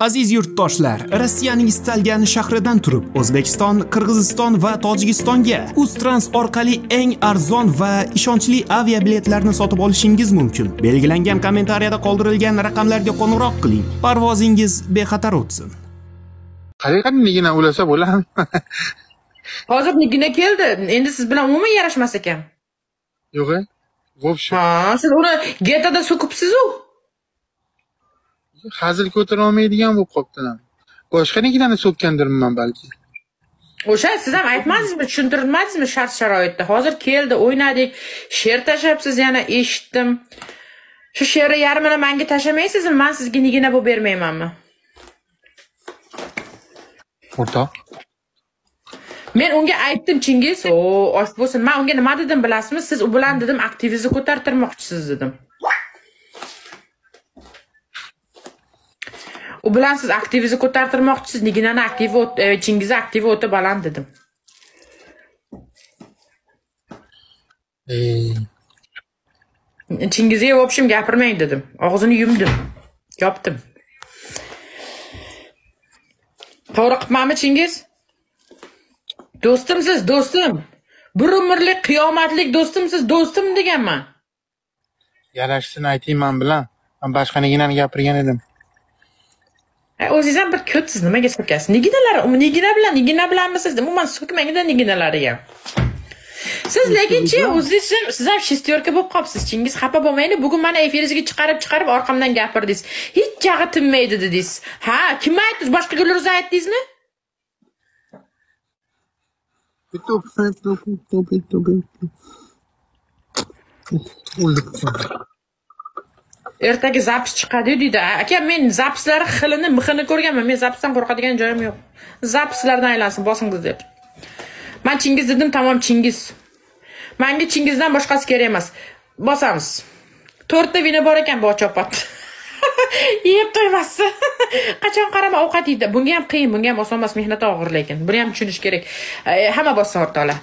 Aziz yurtdoshlar, Rossiyaning istalgan shahridan turib O'zbekiston, Qirg'iziston va Tojikistonga Ustrans orqali eng arzon va ishonchli aviabiletlarni sotib olishingiz mumkin. Belgilangan kommentariyada qoldirilgan raqamlarga qo'ng'iroq qiling. Parvozingiz bexatar o'tsin. haqiqatdan nigina ulasa bo'ladimi Hozir nigina keldi. Endi siz bilan umuman yarashmas ekan. yo'q в общем Ha, siz uni getada so'kibsiz-u. Hazil ko'tara olmaydigan bo'lib qolibdilar boshqa niginani so'kkandirman balki O'sha siz ham aytmadingizmi, tushuntirmadingizmi shart sharoitda. Hozir keldi, o'ynadik, she'r tashlabsiz yana eshitdim. Shu she'rni yarmini menga tashlamaysizmi? Men sizga nigina bo'lib bermaymanmi? o'rtoq Men unga aytdim Chingiz, o, osh bo'lsin. Men unga nima dedim bilasizmi? Siz u bilan dedim aktivingizni ko'tartirmoqchisiz dedim. U bilan siz aktivingizni ko'tartirmoqchisiz. Niginani aktivi, o't- e, Chingizni aktivi o'ta baland dedim. Chingizga в общем gapirmang dedim. Og'zini yumdim. Yopdim. To'g'ri qilibmanmi Chingiz? Do'stimsiz, do'stim. Bir umrlik qiyomatlik do'stimsiz, do'stim deganman. yarashsin ayting man bilan man boshqa niginani gapirgan edim O'zingiz ham bir ko'tsiz, nimaga so'kasiz? Niginalar, nigina bilan, nigina bilanmisiz? Umuman so'kmangda niginalariga. Siz lekinchi o'zingiz ham siz ham shestyorka bo'lib qolibsiz. Chingiz xafa bo'lmaydi. Bugun mana efiringizga chiqarib chiqarib orqamdan gapirdingiz. Hech jag'i tinmaydi dedingiz. Ha, kim aytdi? Boshqa gulruza aytdingizmi? bitta Ertaga zapis chiqadiyu deydi. Aka, men zapislari xilini, mixini ko'rganman. Men zapisdan qo'rqadigan joyim yo'q. Zapislardan aylansin, bosingiz deb. Men Chingiz dedim, tamom Chingiz. manga Chingizdan boshqasi kerak emas. Bosamiz. To'rtta vino bor ekan bu chopat. Yeb to'ymasdi. Qachon qarama ovqat yeydi. Bunga ham qiyin, bunga ham oson emas, mehnati og'ir lekin. Buni ham tushunish kerak. E, hamma bossin o'rtoqlar.